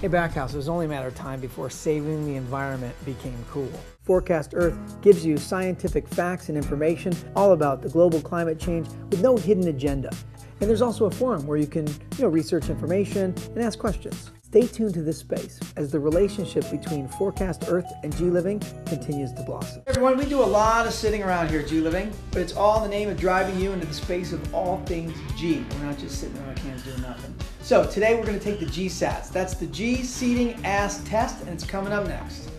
Hey, Backhouse, it was only a matter of time before saving the environment became cool. Forecast Earth gives you scientific facts and information all about the global climate change with no hidden agenda. And there's also a forum where you can, you know, research information and ask questions. Stay tuned to this space as the relationship between Forecast Earth and G Living continues to blossom. Everyone, we do a lot of sitting around here at G Living, but it's all in the name of driving you into the space of all things G. We're not just sitting on our hands doing nothing. So today we're going to take the G SATs. That's the G Seating Ass Test, and it's coming up next.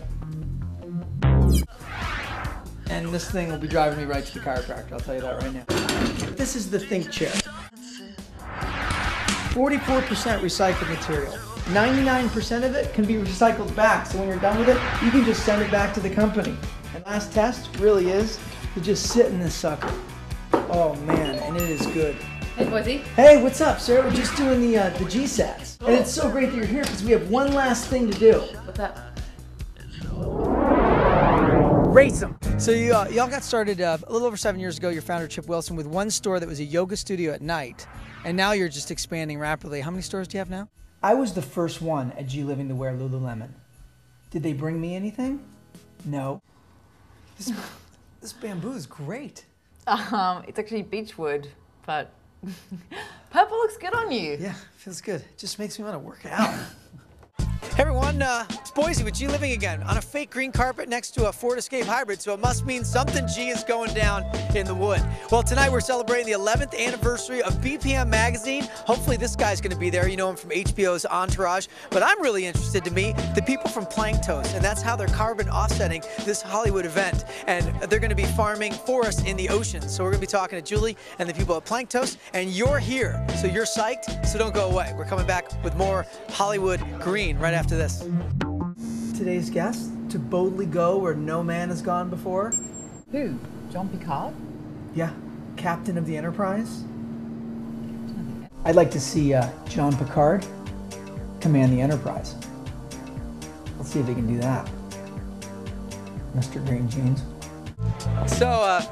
And this thing will be driving me right to the chiropractor, I'll tell you that right now. This is the Think Chair. 44% recycled material. 99% of it can be recycled back, so when you're done with it, you can just send it back to the company. And last test really is to just sit in this sucker. Oh man, and it is good. Hey, Boise. Hey, what's up, sir? We're just doing the uh, the GSATs, and it's so great that you're here because we have one last thing to do. What's that? Race them. So you uh, y'all got started uh, a little over seven years ago. Your founder Chip Wilson with one store that was a yoga studio at night, and now you're just expanding rapidly. How many stores do you have now? I was the first one at G Living to wear Lululemon. Did they bring me anything? No. This, this bamboo is great. Um, it's actually beechwood, but purple looks good on you. Yeah, feels good. It just makes me want to work out. Hey everyone, uh, it's Boise with G Living again on a fake green carpet next to a Ford Escape Hybrid, so it must mean something G is going down in the wood. Well, tonight we're celebrating the 11th anniversary of BPM Magazine. Hopefully this guy's going to be there. You know him from HBO's Entourage, but I'm really interested to meet the people from Planktos, and that's how they're carbon offsetting this Hollywood event. And they're going to be farming forests in the ocean. So we're going to be talking to Julie and the people at Planktos, and you're here, so you're psyched, so don't go away. We're coming back with more Hollywood Green right after this. Today's guest, to boldly go where no man has gone before. Who? John Picard? Yeah, captain of the Enterprise. I'd like to see uh, John Picard command the Enterprise. Let's see if he can do that. Mr. Green Jeans. So, uh,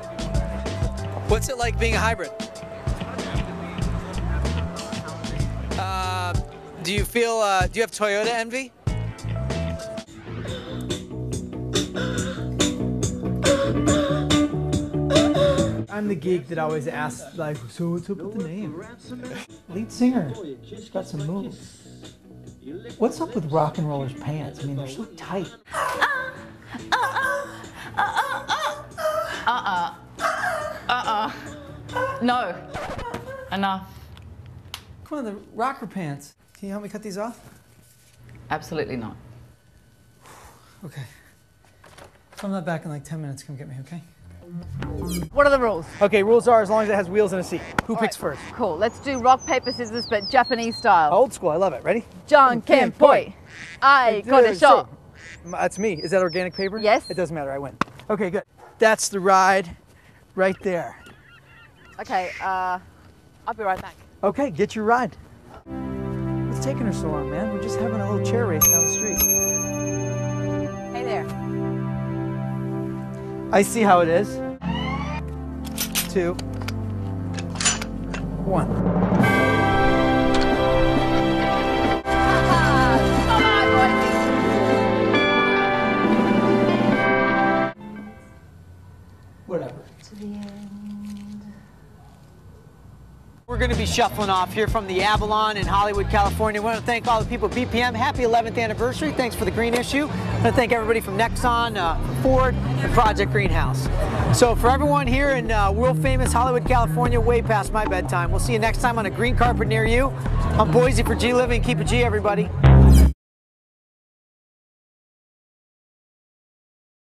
what's it like being a hybrid? Do you feel, uh, do you have Toyota envy? I'm the geek that always asks, like, so what's up with the name? Lead singer, she's got some moves. What's up with rock and rollers' pants? I mean, they're so tight. Uh-uh. Uh-uh. No. Enough. Come on, the rocker pants. Can you help me cut these off? Absolutely not. Okay. If I'm not back in like 10 minutes, come get me, okay? What are the rules? Okay, rules are as long as it has wheels and a seat. Who All picks right, first? Cool. Let's do rock, paper, scissors, but Japanese style. Old school, I love it. Ready? John Ken Boy. I got a shot. That's me. Is that organic paper? Yes. It doesn't matter. I win. Okay, good. That's the ride right there. Okay, uh, I'll be right back. Okay, get your ride. What's taking her so long, man? We're just having a little chair race down the street. Hey there. I see how it is. Two. One. We're going to be shuffling off here from the Avalon in Hollywood, California. I want to thank all the people at BPM. Happy 11th anniversary. Thanks for the green issue. I want to thank everybody from Nexon, uh, Ford, and Project Greenhouse. So for everyone here in uh, world famous Hollywood, California, way past my bedtime, we'll see you next time on a green carpet near you. I'm Boise for G Living. Keep it G, everybody.